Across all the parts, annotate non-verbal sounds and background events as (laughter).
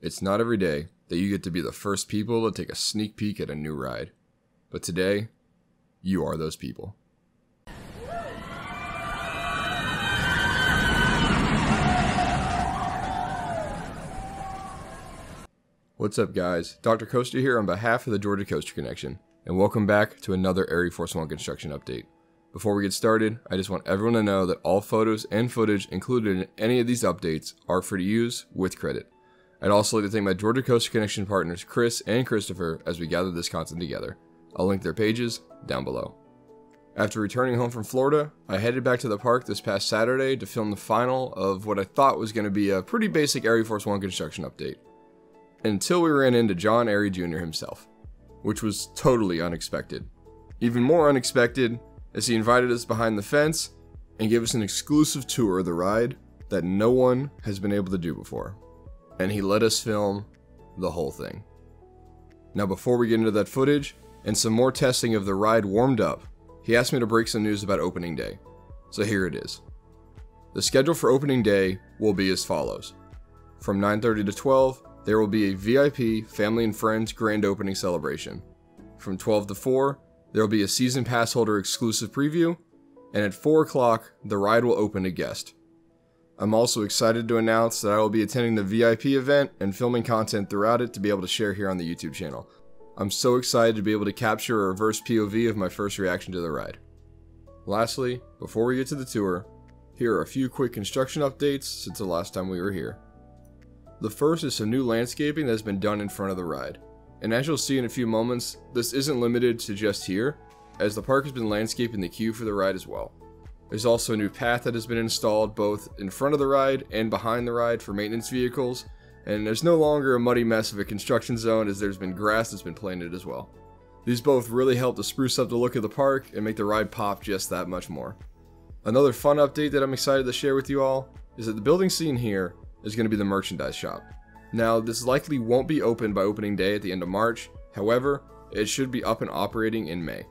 It's not every day that you get to be the first people to take a sneak peek at a new ride. But today, you are those people. What's up, guys? Dr. Coaster here on behalf of the Georgia Coaster Connection, and welcome back to another ArieForce One construction update. Before we get started, I just want everyone to know that all photos and footage included in any of these updates are free to use with credit. I'd also like to thank my Georgia Coast Connection partners Chris and Christopher as we gather this content together. I'll link their pages down below. After returning home from Florida, I headed back to the park this past Saturday to film the final of what I thought was going to be a pretty basic ArieForce One construction update. Until we ran into John Arie Jr. himself, which was totally unexpected. Even more unexpected as he invited us behind the fence and gave us an exclusive tour of the ride that no one has been able to do before and he let us film the whole thing. Now, before we get into that footage and some more testing of the ride warmed up, he asked me to break some news about opening day. So here it is. The schedule for opening day will be as follows. From 9:30 to 12, there will be a VIP family and friends grand opening celebration. From 12 to 4, there will be a season pass holder exclusive preview, and at 4 o'clock, the ride will open to guest. I'm also excited to announce that I will be attending the VIP event and filming content throughout it to be able to share here on the YouTube channel. I'm so excited to be able to capture a reverse POV of my first reaction to the ride. Lastly, before we get to the tour, here are a few quick construction updates since the last time we were here. The first is some new landscaping that has been done in front of the ride. And as you'll see in a few moments, this isn't limited to just here, as the park has been landscaping the queue for the ride as well. There's also a new path that has been installed both in front of the ride and behind the ride for maintenance vehicles, and there's no longer a muddy mess of a construction zone as there's been grass that's been planted as well. These both really help to spruce up the look of the park and make the ride pop just that much more. Another fun update that I'm excited to share with you all is that the building seen here is going to be the merchandise shop. Now, this likely won't be open by opening day at the end of March, however, it should be up and operating in May.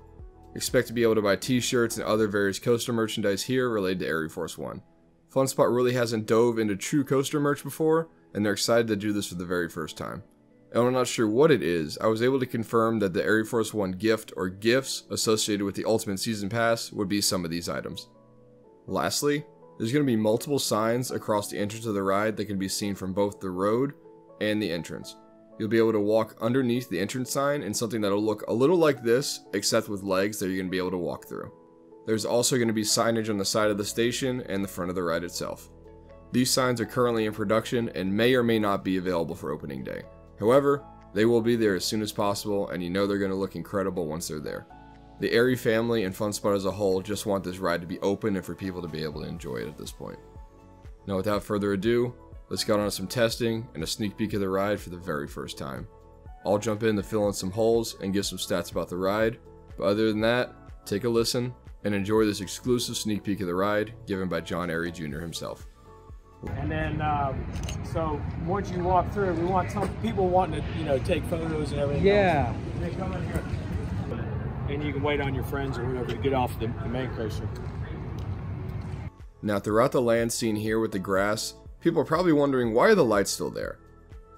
Expect to be able to buy t-shirts and other various coaster merchandise here related to ArieForce One. Fun Spot really hasn't dove into true coaster merch before, and they're excited to do this for the very first time. And I'm not sure what it is, I was able to confirm that the ArieForce One gift or gifts associated with the Ultimate Season Pass would be some of these items. Lastly, there's going to be multiple signs across the entrance of the ride that can be seen from both the road and the entrance. You'll be able to walk underneath the entrance sign in something that'll look a little like this, except with legs that you're going to be able to walk through. There's also going to be signage on the side of the station and the front of the ride itself. These signs are currently in production and may or may not be available for opening day. However, they will be there as soon as possible and you know they're going to look incredible once they're there. The Arie family and Fun Spot as a whole just want this ride to be open and for people to be able to enjoy it at this point. Now without further ado, Let's get on some testing and a sneak peek of the ride for the very first time. I'll jump in to fill in some holes and give some stats about the ride, but other than that, take a listen and enjoy this exclusive sneak peek of the ride given by John Arie Jr. himself. And then, um, so once you walk through, we want some people wanting to, you know, take photos and everything. Yeah. They come in here, and you can wait on your friends or whatever to get off the, the main coaster. Now, throughout the land scene here with the grass, People are probably wondering why are the lights still there?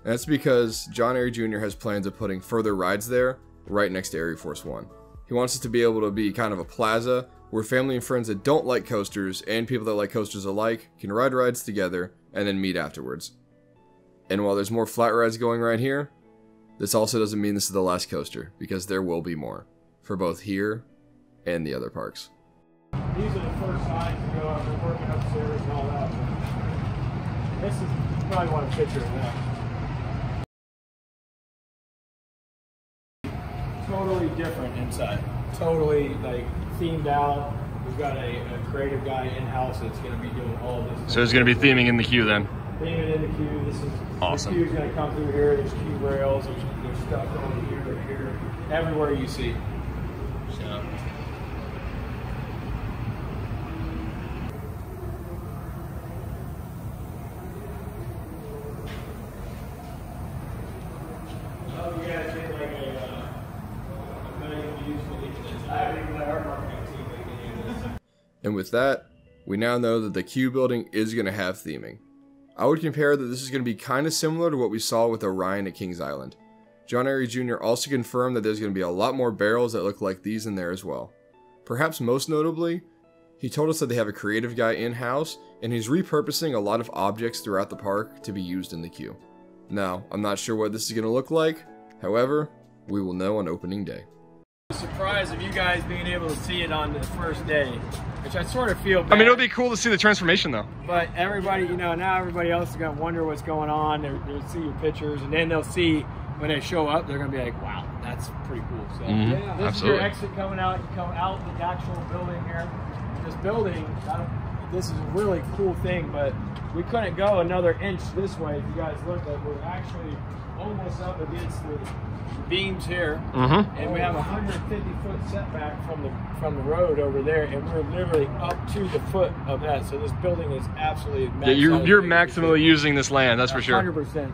And that's because John Arie Jr. has plans of putting further rides there, right next to ArieForce One. He wants it to be able to be kind of a plaza where family and friends that don't like coasters and people that like coasters alike can ride rides together and then meet afterwards. And while there's more flat rides going right here, this also doesn't mean this is the last coaster, because there will be more, for both here and the other parks. These are the first signs to go we're working upstairs and all that. This is probably want a picture of that. Totally different inside. Totally like themed out. We've got a, a creative guy in house that's going to be doing all this. So it's going to be theming in the queue then. Theming in the queue. This is awesome. The queue's going to come through here. There's queue rails. There's, there's stuff going here, here, everywhere you see. So. And with that, we now know that the queue building is going to have theming. I would compare that this is going to be kind of similar to what we saw with Orion at Kings Island. John Arie Jr. also confirmed that there's going to be a lot more barrels that look like these in there as well. Perhaps most notably, he told us that they have a creative guy in house and he's repurposing a lot of objects throughout the park to be used in the queue. Now, I'm not sure what this is going to look like, however, we will know on opening day. Surprise of you guys being able to see it on the first day, which I sort of feel. Bad. I mean, it'll be cool to see the transformation though. But everybody, you know, now everybody else is gonna wonder what's going on. They're, they'll see your pictures, and then they'll see when they show up, they're gonna be like, "Wow, that's pretty cool." So, Mhm, yeah, this absolutely. is your exit coming out. You come out the actual building here. This building, this is a really cool thing, but we couldn't go another inch this way. If you guys look, like we're actually almost up against the, beams here. Mm-hmm. And we have a 150 foot setback from the from the road over there, and we're literally up to the foot of that. So this building is absolutely Yeah, you're, you're maximally using this land, that's for sure. 100%.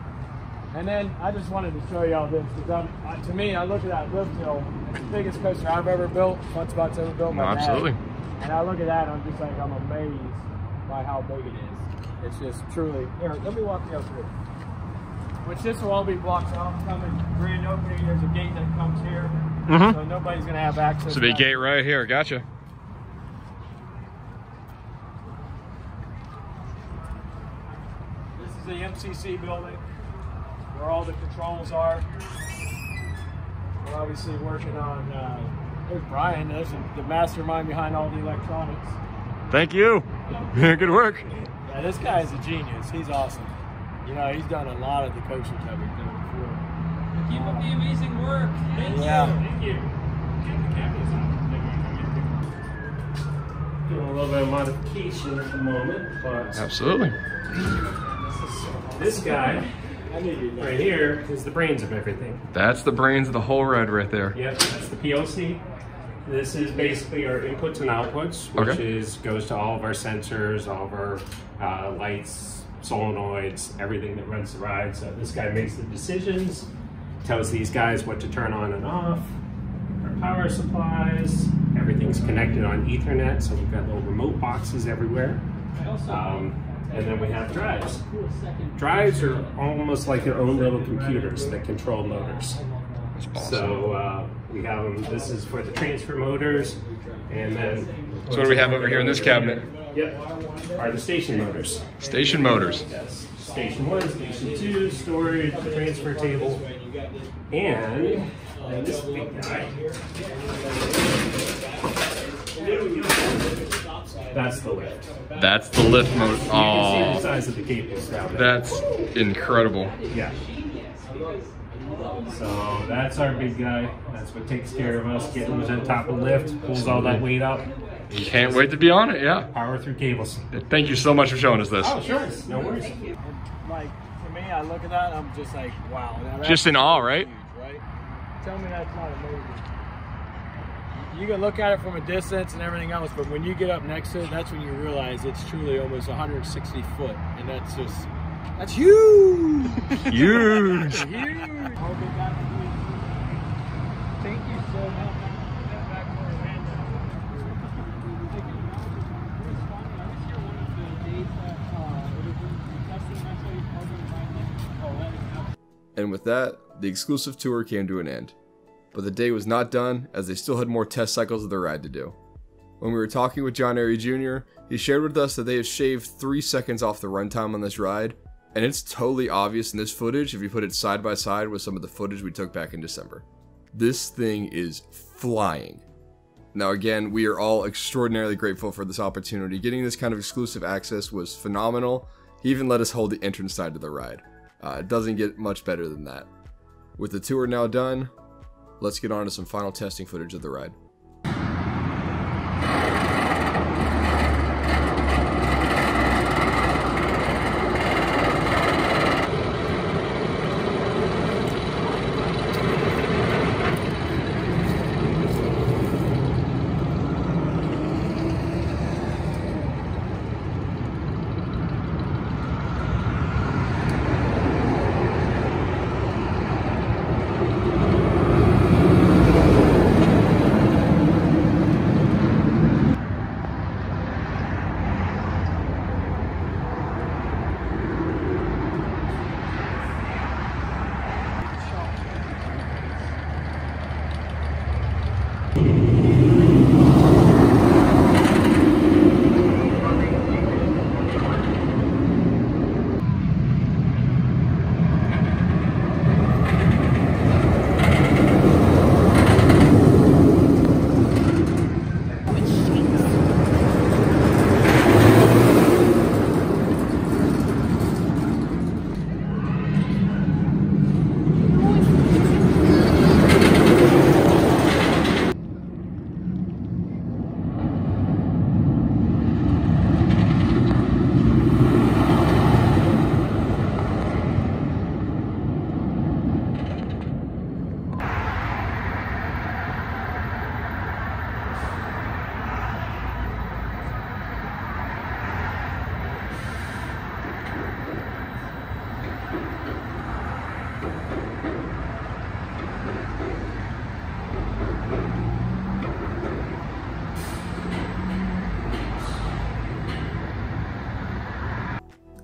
And then I just wanted to show y'all this because to me, I look at that lift hill, it's the biggest coaster I've ever built, Fun Spot's ever built. my No, dad. absolutely. And I look at that, I'm just like I'm amazed by how big it is. It's just truly. Here, let me walk you up through. Which this will all be blocked off. Coming grand opening, there's a gate that comes here, Mhm. so nobody's gonna have access. So the gate right here, gotcha. This is the MCC building, where all the controls are. We're obviously working on. Uh, there's Brian. There's the mastermind behind all the electronics. Thank you. (laughs) Good work. Yeah, this guy is a genius. He's awesome. You know, he's done a lot of the coaching that we've done before. Keep up the amazing work. Thank Yeah. you. Thank you. Doing a little bit of modification at the moment, but Absolutely. this guy I knew you'd know. right here is the brains of everything. That's the brains of the whole ride right there. Yep, that's the PLC. This is basically our inputs and outputs, which Okay. is goes to all of our sensors, all of our uh, lights, solenoids, everything that runs the ride. So this guy makes the decisions, tells these guys what to turn on and off. Our power supplies, everything's connected on Ethernet, so we've got little remote boxes everywhere. Um, and then we have drives. Drives are almost like their own little computers that control motors. So uh, we have them. This is for the transfer motors, and then. So what do we have over here in this cabinet? Yep, are the station motors. Station motors. Yes, station one, station two, storage, transfer table, and then this big guy. That's the lift. That's the lift motor. can see the Oh, size of the cables down there. that's incredible. Yeah. So that's our big guy. That's what takes care of us, getting to the top of the lift, pulls all that weight up. Can't wait to be on it, yeah. Power through cables. Thank you so much for showing us this. Oh, sure. No worries. Like for me, I look at that, I'm just like, wow. Now Just in awe, right? huge, right? Tell me that's not amazing. You can look at it from a distance and everything else, but when you get up next to it, that's when you realize it's truly almost 160 foot, and that's just that's huge. Huge. (laughs) huge. Hope it got to be- Thank you so much. Get back to Orlando. It's funny, I was here one of the days that, uh, it was in testing, that's why you called me right now. Oh, that is absolutely And with that, the exclusive tour came to an end. But the day was not done, as they still had more test cycles of the ride to do. When we were talking with John Arie Jr., he shared with us that they have shaved 3 seconds off the runtime on this ride, and it's totally obvious in this footage if you put it side by side with some of the footage we took back in December. This thing is flying. Now, again, we are all extraordinarily grateful for this opportunity. Getting this kind of exclusive access was phenomenal. He even let us hold the entrance side to the ride. Uh, it doesn't get much better than that. With the tour now done, let's get on to some final testing footage of the ride.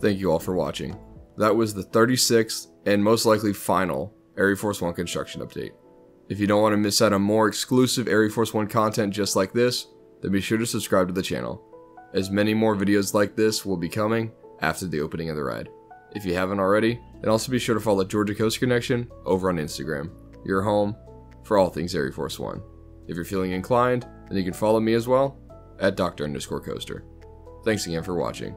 Thank you all for watching. That was the 36th and most likely final ArieForce One construction update. If you don't want to miss out on more exclusive ArieForce One content just like this, then be sure to subscribe to the channel, as many more videos like this will be coming after the opening of the ride. If you haven't already, then also be sure to follow Georgia Coast Connection over on Instagram, your home for all things ArieForce One. If you're feeling inclined, then you can follow me as well at Dr. underscore coaster. Thanks again for watching,